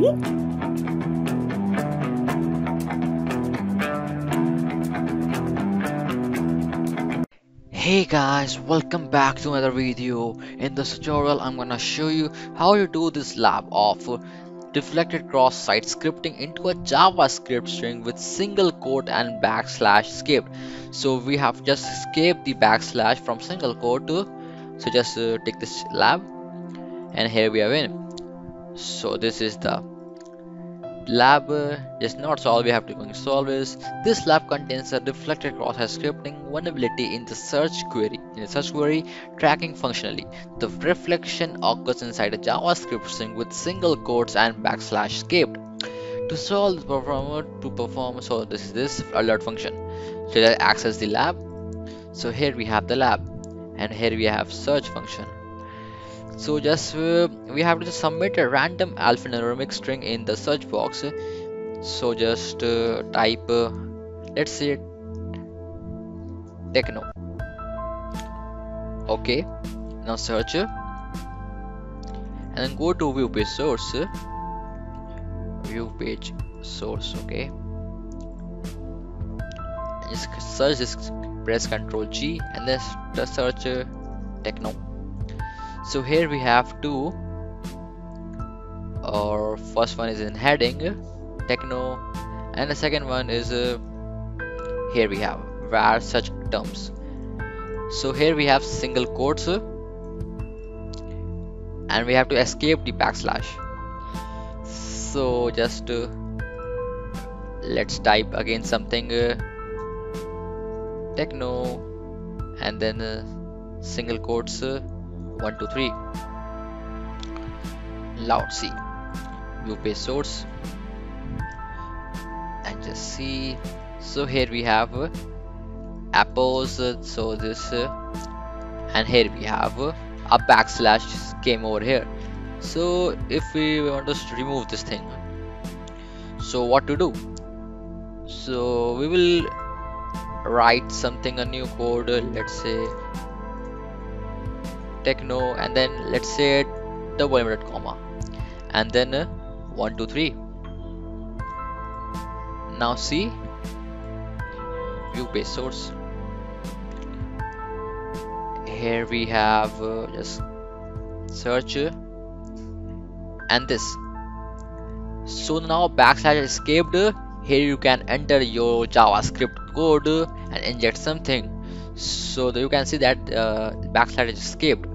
Hey guys, welcome back to another video. In this tutorial, I'm gonna show you how to do this lab of deflected cross-site scripting into a JavaScript string with single quote and backslash skipped. So we have just escaped the backslash from single quote to so just uh, take this lab and here we are in. So this is the lab uh, is not solved we have to solve is this lab contains a deflected cross-site scripting vulnerability in the search query in the search query tracking functionally. The reflection occurs inside a javascript string with single quotes and backslash escaped to solve the performer to perform so this is this alert function. So that access the lab? So here we have the lab and here we have search function so just uh, we have to just submit a random alphanumeric string in the search box. So just uh, type uh, let's say techno. Okay now search. And then go to view page source. View page source okay. Just search this press ctrl g and then just search techno so here we have two. Our first one is in heading techno and the second one is uh, here we have where such terms. So here we have single quotes and we have to escape the backslash. So just uh, let's type again something uh, techno and then uh, single quotes uh, 1 2 3 loud C. View page source. And just see so here we have uh, apples. Uh, so this uh, and here we have uh, a backslash came over here. So if we want to remove this thing so what to do? So we will write something a new code. Let's say techno and then let's say double inverted comma. And then uh, 1 2 3 now see view page source. Here we have uh, just search uh, and this. So now backslash escaped here you can enter your javascript code and inject something. So you can see that uh, backslash escaped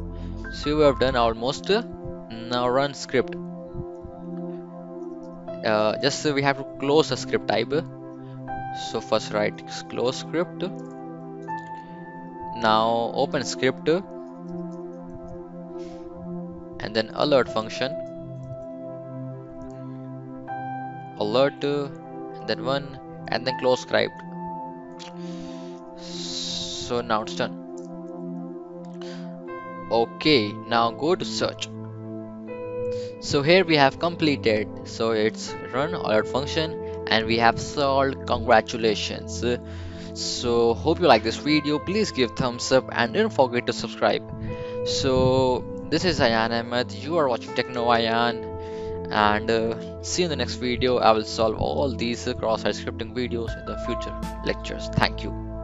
so we have done almost now run script. Uh, just so we have to close the script type. So first write close script. Now open script. And then alert function. Alert and then one and then close script. So now it's done okay now go to search. So here we have completed. So it's run alert function and we have solved. Congratulations. So hope you like this video. Please give thumbs up and don't forget to subscribe. So this is Ayan Ahmed. You are watching Techno Ayan. And uh, see you in the next video. I will solve all these uh, cross-site scripting videos in the future lectures. Thank you